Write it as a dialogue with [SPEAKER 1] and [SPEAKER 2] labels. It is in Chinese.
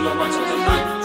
[SPEAKER 1] 我用万丈的爱。